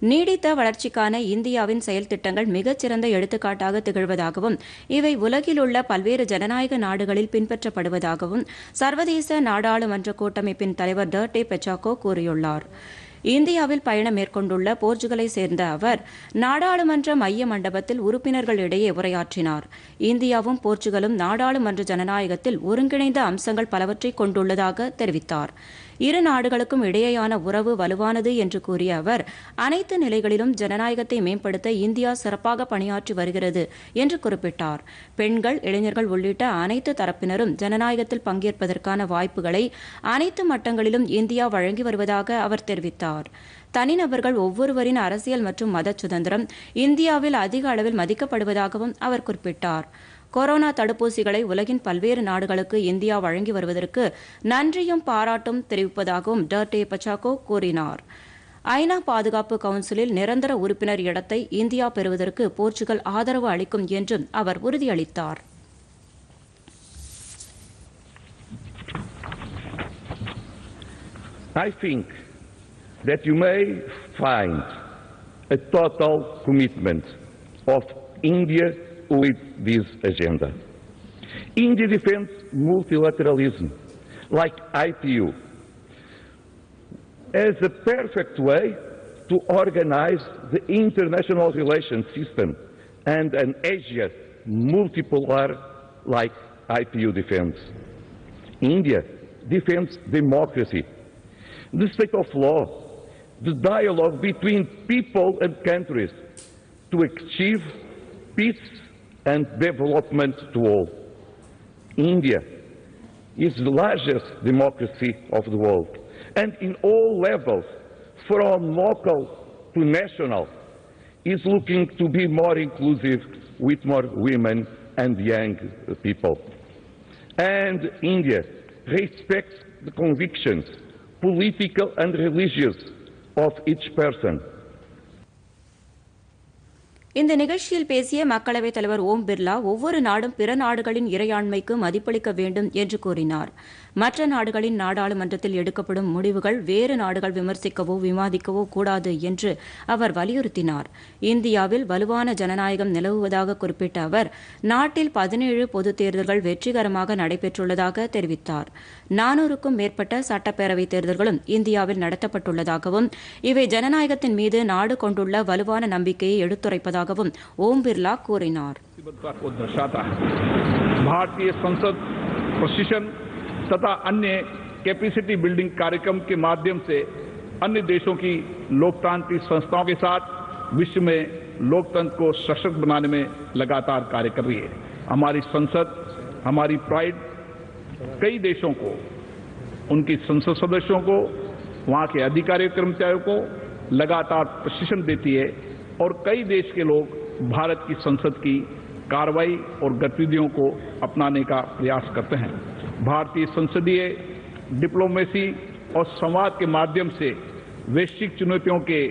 நீடித்த வளர்ச்சிக்கான இந்தியாவின் செயல் திட்டங்கள் மிகச்சிறந்த எடுத்துக்காட்டாக திகழ்வதாகவும் இவை உலகில் உள்ள பல்வேறு ஜனநாயக நாடுகளில் பின்பற்றப்படுவதாகவும் சர்வதேச நாடாளுமன்ற கூட்டமைப்பின் தலைவர் டர்டே பெச்சாக்கோ கூறியுள்ளார். இந்தியாவில் பயணம் மேற்கொண்டுள்ள போர்ச்சுகலை சேர்ந்த அவர் நாடாளுமன்ற மைய மண்டபத்தில் உறுப்பினர்கள் இடையே உரையாற்றினார். இந்தியாவும் போர்ச்சுகலும் நாடாளுமன்ற ஜனநாயகத்தில் ஒருங்கிணைந்த அம்சங்கள் பலவற்றை கொண்டுள்ளதாக தெரிவித்தார். இரு நாடுகளுக்கும் இடையேயான உறவு வலுவானது என்று கூறிய அவர் அனைத்து நிலைகளிலும் ஜனநாயகத்தை மேம்படுத்த இந்தியா சிறப்பாக பணியாற்றி வருகிறது என்று குறிப்பிட்டார். பெண்கள் இளைஞர்கள் உள்ளிட்ட அனைத்து தரப்பினரும் ஜனநாயகத்தில் பங்கேற்பதற்கான வாய்ப்புகளை அனைத்து மட்டங்களிலும் இந்தியா வழங்கி வருவதாக அவர் தெரிவித்தார். கூறினார் தனிநபர்கள் ஒவ்வொருவரின் அரசியல் மற்றும் மத சுதந்திரம் இந்தியாவில் அதிக அளவில் மதிக்கப்படுவதாகவும் அவர் குறிப்பிட்டார். கொரோனா தடுப்பூசிகளை உலகின் பல்வேறு நாடுகளுக்கு இந்தியா வழங்கி வருவதற்கு நன்றியும் பாராட்டும் தெரிவிப்பதாகவும் டர்டே பச்சாக்கோ கூறினார். ஐநா பாதுகாப்பு கவுன்சிலில் நிரந்தர உறுப்பினர் இடத்தை இந்தியா பெறுவதற்கு போர்ச்சுகல் ஆதரவு அளிக்கும் என்றும் அவர் உறுதியளித்தார். I think that you may find a total commitment of India with this agenda. India defends multilateralism, like IPU, as a perfect way to organize the international relations system and an Asia multipolar like IPU defends. India defends democracy, the state of law, the dialogue between people and countries to achieve peace and development to all. India is the largest democracy of the world, and in all levels, from local to national, is looking to be more inclusive with more women and young people. And India respects the convictions, political and religious, of each person. இந்த நிகழ்ச்சியில் பேசிய மக்களவைத் தலைவர் ஓம் பிர்லா ஒவ்வொரு நாடும் பிற நாடுகளின் இறையாண்மைக்கு மதிப்பளிக்க வேண்டும் என்று கூறினார். மற்ற நாடுகளின் நாடாளுமன்றத்தில் எடுக்கப்படும் முடிவுகள் வேறு நாடுகள் விமர்சிக்கவோ விவாதிக்கவோ கூடாது என்று அவர் வலியுறுத்தினார். இந்தியாவில் வலுவான ஜனநாயகம் நிலவுவதாக குறிப்பிட்ட அவர் நாட்டில் பதினேழு பொதுத் தேர்தல்கள் வெற்றிகரமாக நடைபெற்றுள்ளதாக தெரிவித்தார். நானூறுக்கும் மேற்பட்ட சட்டப்பேரவைத் தேர்தல்களும் இந்தியாவில் நடத்தப்பட்டுள்ளதாகவும் இவை ஜனநாயகத்தின் மீது நாடு கொண்டுள்ள வலுவான நம்பிக்கையை எடுத்துரைப்பதாக எடுத்துரைப்பதாகவும் ஓம் பிர்லா கூறினார் प्रतिबद्धता को दर्शाता है भारतीय संसद प्रशिक्षण तथा अन्य कैपेसिटी बिल्डिंग कार्यक्रम के माध्यम से अन्य देशों की लोकतांत्रिक संस्थाओं के साथ विश्व में लोकतंत्र को सशक्त बनाने में लगातार कार्य कर रही है हमारी संसद हमारी प्राइड कई देशों को उनकी संसद सदस्यों को वहां के अधिकारी कर्मचारियों को लगातार प्रशिक्षण देती है और कई देश के लोग भारत की संसद की कार्रवाई और गतिविधियों को अपनाने का प्रयास करते हैं। भारतीय संसदीय डिप्लोमेसी और संवाद के माध्यम से वैश्विक चुनौतियों के